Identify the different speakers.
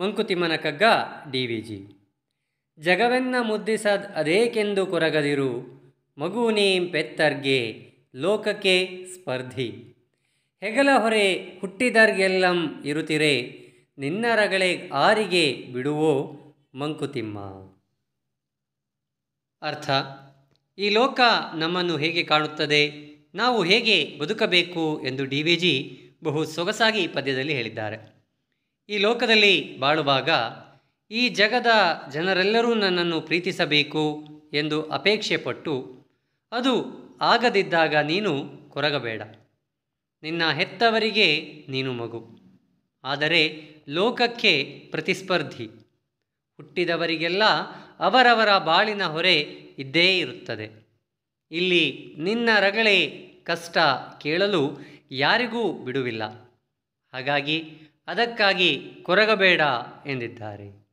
Speaker 1: ಮಂಕುತಿಮ್ಮನ ಕಗ್ಗ D V G. ಜಗವೆನ್ನ ಮುದ್ದಿಸದ್ ಅದೇಕೆಂದು ಕೊರಗದಿರು ಮಗು ನೀಂ ಪೆತ್ತರ್ಗೆ ಲೋಕಕ್ಕೆ ಸ್ಪರ್ಧಿ. ಹೆಗಲ ಹೊರೆ ಹುಟ್ಟಿದರ್ಗೆಲ್ಲಂ ಇರುತ್ತಿರೆ ನಿನ್ನ ರಗಳೆ ಆರಿಗೆ ಬಿಡುವೋ ಮಂಕುತಿಮ್ಮ. ಅರ್ಥ, ಈ ಲೋಕ ನಮ್ಮನ್ನು ಹೇಗೆ ಕಾಣುತ್ತದೆ, ನಾವು ಹೇಗೆ ಬದುಕಬೇಕು ಎಂದು ಡಿ ವಿ ಜಿ ಬಹು ಸೊಗಸಾಗಿ ಈ ಪದ್ಯದಲ್ಲಿ ಹೇಳಿದ್ದಾರೆ. ಈ ಲೋಕದಲ್ಲಿ ಬಾಳುವಾಗ ಈ ಜಗದ ಜನರೆಲ್ಲರೂ ನನ್ನನ್ನು ಪ್ರೀತಿಸಬೇಕು ಎಂದು ಅಪೇಕ್ಷೆ ಪಟ್ಟು ಅದು ಆಗದಿದ್ದಾಗ ನೀನು ಕೊರಗಬೇಡ. ನಿನ್ನ ಹೆತ್ತವರಿಗೆ ನೀನು ಮಗು. ಆದರೆ ಲೋಕಕ್ಕೆ ಪ್ರತಿಸ್ಪರ್ಧಿ. ಹುಟ್ಟಿದವರಿಗೆಲ್ಲ ಅವರವರ ಬಾಳಿನ ಹೊರೆ ಇದ್ದೇ ಇರುತ್ತದೆ. ಇಲ್ಲಿ ನಿನ್ನ ರಗಳೆ ಕಷ್ಟ ಕೇಳಲು ಯಾರಿಗೂ ಬಿಡುವಿಲ್ಲ. ಹಾಗಾಗಿ ಅದಕ್ಕಾಗಿ ಕೊರಗಬೇಡ ಎಂದಿದ್ದಾರೆ.